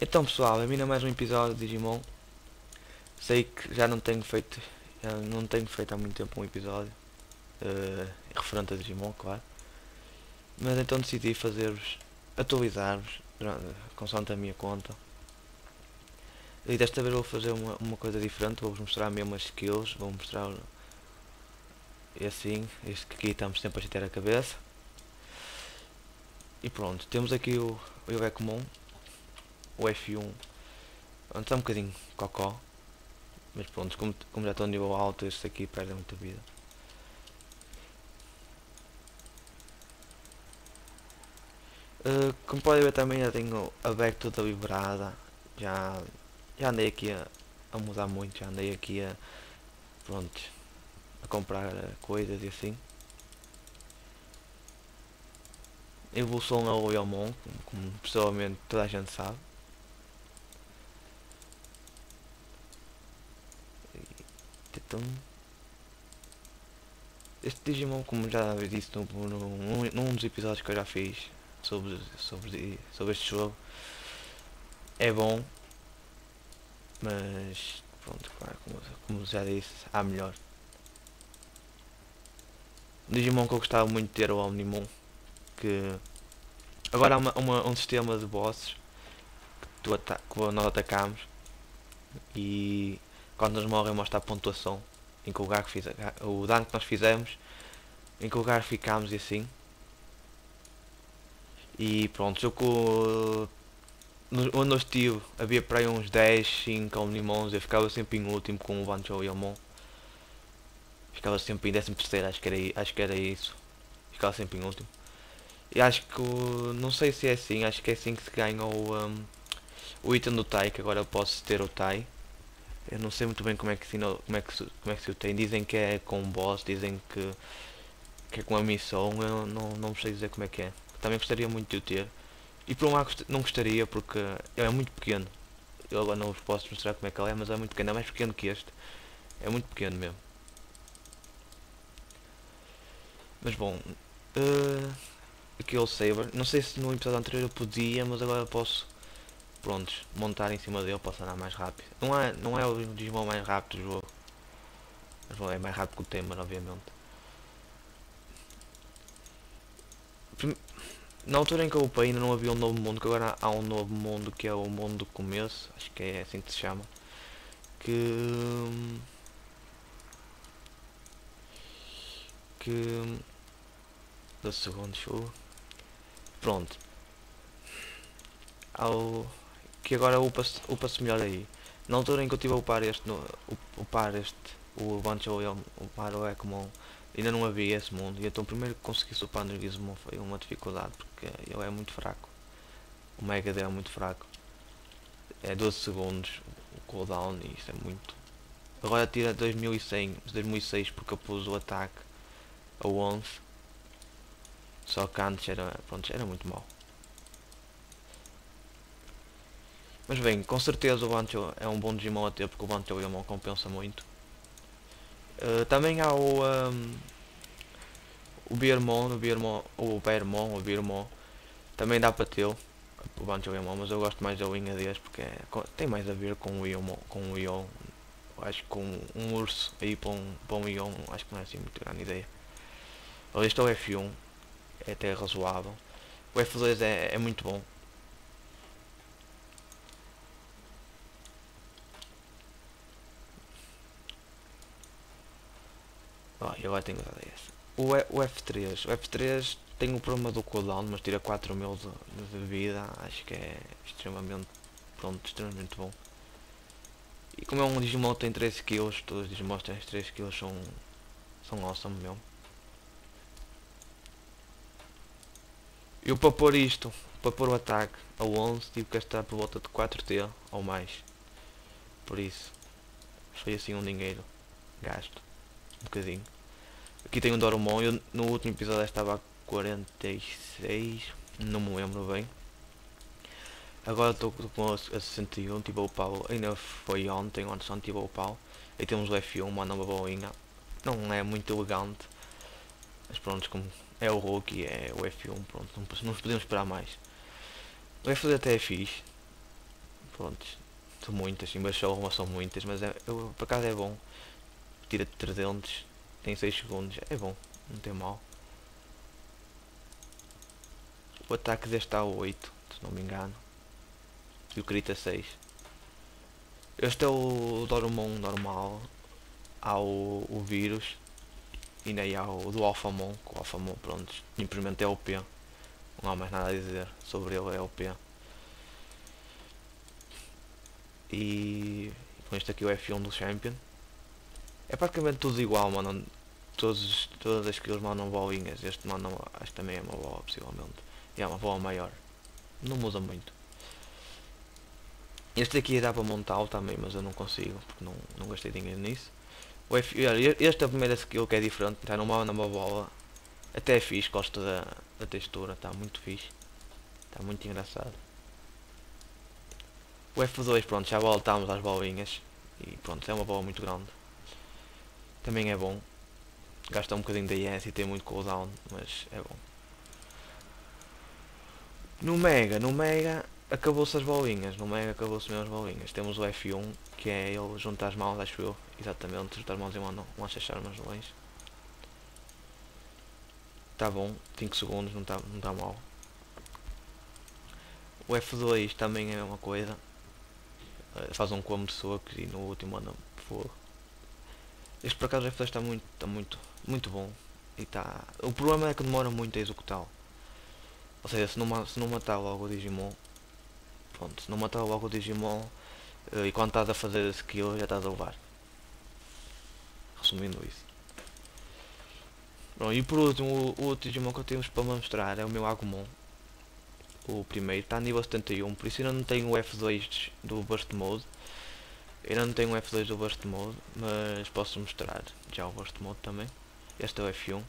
Então pessoal, bem-vindo a mais um episódio de Digimon. Sei que já não tenho feito, já não tenho feito há muito tempo um episódio uh, referente a Digimon, claro. Mas então decidi fazer-vos, atualizar-vos, consoante a minha conta. E desta vez vou fazer uma, uma coisa diferente, vou-vos mostrar mesmo as skills, vou mostrar assim, este aqui estamos sempre a chatear a cabeça. E pronto, temos aqui o, o Irecomon, o F1, está um bocadinho cocó, mas pronto, como, como já estou no nível alto, este aqui perde muita vida. Uh, como podem ver também já tenho a back toda liberada, já, já andei aqui a, a mudar muito, já andei aqui a, pronto, a comprar coisas e assim. Evolução ao Yomon, como, como pessoalmente toda a gente sabe. Então, este Digimon, como já disse num, num dos episódios que eu já fiz sobre, sobre, sobre este jogo, é bom, mas pronto, claro, como, como já disse, há melhor. Digimon que eu gostava muito de ter é o Omnimon, que agora há uma, uma, um sistema de bosses que, tu que nós atacamos e quando nos morrem mostra a pontuação em que lugar que fiz, o dano que nós fizemos, em que lugar ficámos e assim. E pronto, eu com onde eu estive havia para aí uns 10, 5 Omnimons, eu ficava sempre em último com o Banjo e o Mon. Ficava sempre em 13 terceiro, acho que era, acho que era isso. Ficava sempre em último. E acho que não sei se é assim, acho que é assim que se ganha o, um, o item do Tai, que agora eu posso ter o Tai. Eu não sei muito bem como é que se, como é que se, como é que se tem. Dizem que é com um boss, dizem que, que é com a missão, eu não, não sei dizer como é que é. Também gostaria muito de o ter. E por um lado não gostaria porque ele é muito pequeno. Eu agora não vos posso mostrar como é que ele é, mas é muito pequeno, é mais pequeno que este. É muito pequeno mesmo. Mas bom, uh, aqui é o Saber. Não sei se no episódio anterior eu podia, mas agora posso prontos, montar em cima dele posso andar mais rápido. Não é, não é o Digimon mais rápido do jogo. Mas é mais rápido que o Temer, obviamente. Na altura em que eu upei ainda não havia um novo mundo, que agora há um novo mundo que é o mundo do começo, acho que é assim que se chama. Que... Que... 12 segundos, Pronto. Ao que agora upa-se upa melhor aí. Na altura em que eu estive a upar este, no, upar este, o Bancho upar o Ecomon, ainda não havia esse mundo. E então primeiro que consegui upar no Gizmon foi uma dificuldade, porque ele é muito fraco. O Mega D é muito fraco. É 12 segundos o cooldown e isso é muito. Agora tira 2100, 2006 porque eu pus o ataque a 11. Só que antes era, pronto, era muito mau. Mas bem, com certeza o Bancho é um bom Digimon a ter porque o Bancho Yamon compensa muito. Uh, também há o um, o Beermon, o Beermon, o Beermon, o. Também dá para ter o Bancho Yamon, mas eu gosto mais da Winha deste porque é, tem mais a ver com o Ion, com o Ion. Acho que com um urso aí para um, para um Ion, acho que não é assim muito grande ideia. Este é o F1, é até razoável. O F2 é, é muito bom. Oh, eu agora tenho esse. O, e, o F3. O F3 tem o problema do cooldown, mas tira 4 mil de, de vida. Acho que é extremamente, pronto, extremamente bom. E como é um Digimon que tem 3 kills, todos os Digimon têm 3 kills são, são awesome mesmo. Eu para pôr isto, para pôr o ataque a 11, tive que gastar por volta de 4T ou mais. Por isso, foi assim um dinheiro gasto um bocadinho. Aqui tem um Dorumon, eu no último episódio estava a 46, não me lembro bem. Agora estou com a 61, tipo o pau, ainda foi ontem, ontem só tive o pau. Aí temos o F1, uma nova boinha. Não é muito elegante, mas pronto, como é o Hulk é o F1, pronto, não, não podemos esperar mais. O F2 até é fixe. Prontos. São muitas, embaixou uma são muitas, mas é, eu, por acaso é bom. Tira 300, tem 6 segundos, é bom, não tem mal. O ataque deste está a 8, se não me engano. E o crit a 6. Este é o Dorumon normal. Há o, o vírus. E nem há o do Alphamon. Que o Alphamon, pronto, simplesmente é OP. Não há mais nada a dizer sobre ele, é OP. E com este aqui o F1 do Champion. É praticamente tudo igual, mano. Todos, todas as skills mandam bolinhas. Este manda, acho também é uma bola, possivelmente. É uma bola maior. Não muda muito. Este aqui dá para montá-lo também, mas eu não consigo, porque não, não gastei dinheiro nisso. O F, este é a primeira skill que é diferente, está numa, numa bola. Até é fixe, gosto da, da textura, está muito fixe. Está muito engraçado. O F2, pronto, já voltámos às bolinhas. E pronto, é uma bola muito grande. Também é bom. Gasta um bocadinho de IS e tem muito cooldown, mas é bom. No Mega, no Mega acabou-se as bolinhas, no Mega acabou-se mesmo as bolinhas. Temos o F1, que é ele junta as mãos, acho eu, exatamente, junta as mãos e manda um lança-charmas longe. Tá bom, 5 segundos, não está não tá mal. O F2 também é uma coisa, eh, faz um combo de socos e no último anda fogo. Este por acaso F2 está muito, está muito, muito bom. E tá... O problema é que demora muito a executá-lo. Ou seja, se não, se não matar logo o Digimon, pronto, se não matar logo o Digimon uh, e quando estás a fazer a skill já estás a levar. Resumindo isso. Bom, e por último, o, o outro Digimon que eu temos para mostrar é o meu Agumon. O primeiro, está a nível 71, por isso ainda não tenho o F2 do Burst Mode. Ainda não tenho o F2 do Burst Mode, mas posso mostrar já o Burst Mode também. Este é o F1.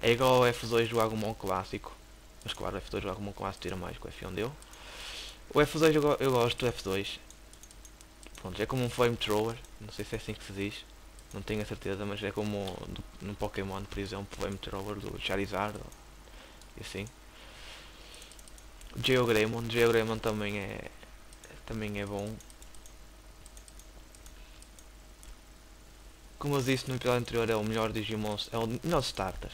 É igual ao F2 do Agumon clássico. Mas claro, o F2 do Agumon clássico tira mais que o F1 deu. O F2 eu, eu gosto do F2. Pronto, é como um Flamethrower. Não sei se é assim que se diz. Não tenho a certeza, mas é como do, no Pokémon, por exemplo, o Flamethrower do Charizard. E assim. Geogreymon. Geogreymon também é, também é bom. Como eu disse no episódio anterior, é o melhor Digimon, é o melhor starter.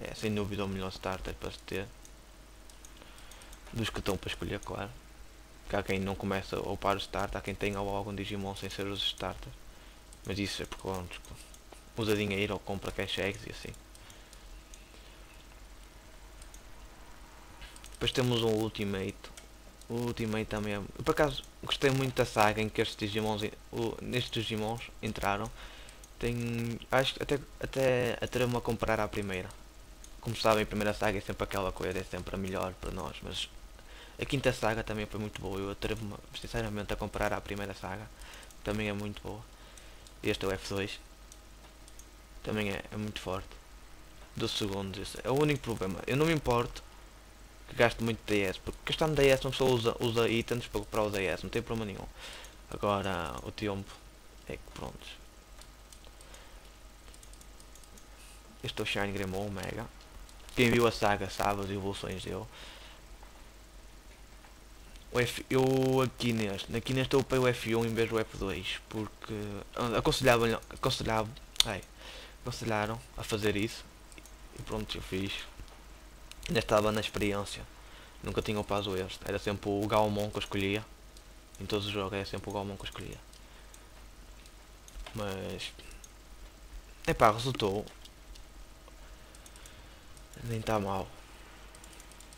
É sem dúvida o melhor starter para se ter. Dos que estão para escolher, claro. Que há quem não começa a upar o starter, há quem tenha algum Digimon sem ser os starters. Mas isso é porque pronto, usa dinheiro ou compra cash eggs e assim. Depois temos um Ultimate. O Ultimate também é... Por acaso gostei muito da saga em que estes Digimons, o, nestes Digimons entraram. Tem. Acho que até, até atrevo-me a comparar à primeira. Como sabem, a primeira saga é sempre aquela coisa, é sempre a melhor para nós, mas a quinta saga também foi muito boa. Eu atrevo-me sinceramente a comparar à primeira saga. Também é muito boa. Este é o F2. Também é, é muito forte. 12 segundos, esse é o único problema. Eu não me importo que gaste muito DS, porque gastando DS uma pessoa usa, usa itens para comprar o DS, não tem problema nenhum. Agora o tempo é que pronto. Este é o Shine Greymon Mega. Quem viu a saga sabe as evoluções dele. O F, eu aqui neste, aqui neste eu upei o F1 em vez do F2 porque aconselhavam, aconselhavam, ai, aconselharam a fazer isso e pronto eu fiz. Ainda estava na experiência. Nunca tinha upado este. Era sempre o Galmon que eu escolhia. Em todos os jogos era sempre o Galmon que eu escolhia. Mas. Epá, resultou. Nem está mal.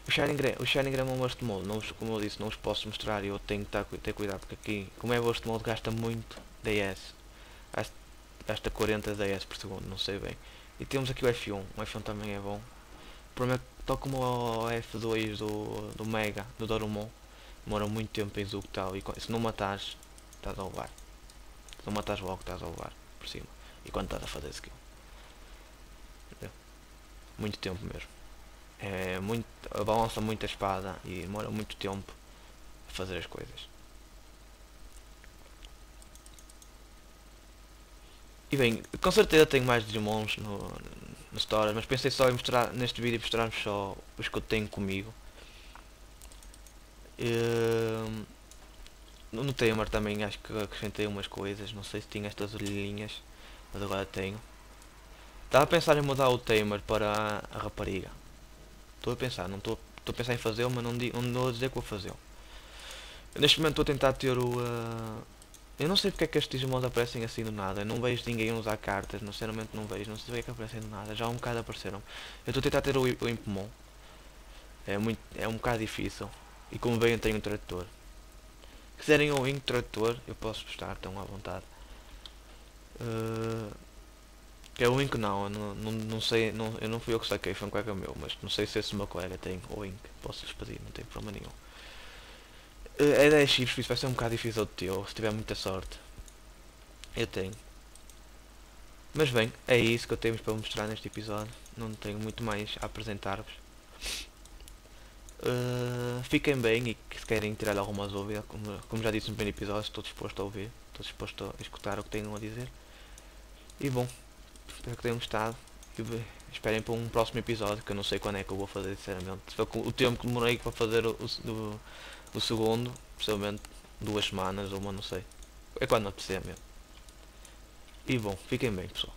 O Shining, o Shining é um Burst Mode, não como eu disse, não os posso mostrar e eu tenho que ter cuidado porque aqui, como é Burst Mode, gasta muito DS. Gasta 40 DS por segundo, não sei bem. E temos aqui o F1, o F1 também é bom. Problema é tal como o F2 do, do Mega, do Dorumon, demora muito tempo em executar e se não matares, estás a levar. Se não matares logo, estás a levar por cima. E quando estás a fazer skill. Muito tempo mesmo. É muito, balança muito a espada e demora muito tempo a fazer as coisas. E bem, com certeza tenho mais Digimons no, no Stories, mas pensei só em mostrar neste vídeo mostrar-vos só os que eu tenho comigo. Hum, no Tamer também acho que acrescentei umas coisas, não sei se tinha estas orelhinhas, mas agora tenho. Estava a pensar em mudar o Tamer para a, rapariga. Estou a pensar, não estou a pensar em fazê-lo, mas não, não vou dizer que vou fazê-lo. Neste momento estou a tentar ter o... Uh, eu não sei porque é que estes Digimons aparecem assim do nada. Eu não vejo ninguém usar cartas, sinceramente não vejo. Não sei porque é que aparecem do nada. Já um bocado apareceram. Eu estou a tentar ter o, o Impomon. É, muito, é um bocado difícil. E como veem tenho um trator. Se quiserem o Ink Trator, eu posso postar, estão à vontade. Uh, é o Ink não, eu não, não, não sei, não, eu não fui eu que saquei, foi um colega meu, mas não sei se esse meu colega tem o Ink, posso lhes pedir, não tem problema nenhum. Uh, é 10 chips, por isso vai ser um bocado difícil de ter, se tiver muita sorte. Eu tenho. Mas bem, é isso que eu tenho para mostrar neste episódio, não tenho muito mais a apresentar-vos. Uh, fiquem bem e se querem tirar alguma dúvida, como, como já disse no primeiro episódio, estou disposto a ouvir, estou disposto a escutar o que tenham a dizer. E bom, espero que tenham gostado e esperem para um próximo episódio, que eu não sei quando é que eu vou fazer, sinceramente. O tempo que demorei para fazer o, o, o segundo, possivelmente duas semanas uma, não sei. É quando apetecer mesmo. E bom, fiquem bem pessoal.